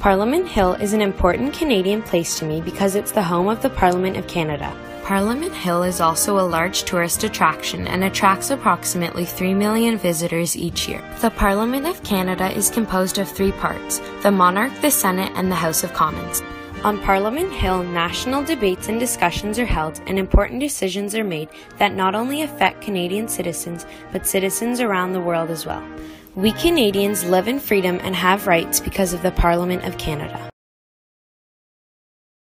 Parliament Hill is an important Canadian place to me because it's the home of the Parliament of Canada. Parliament Hill is also a large tourist attraction and attracts approximately 3 million visitors each year. The Parliament of Canada is composed of three parts the Monarch, the Senate, and the House of Commons. On Parliament Hill, national debates and discussions are held, and important decisions are made that not only affect Canadian citizens, but citizens around the world as well. We Canadians live in freedom and have rights because of the Parliament of Canada.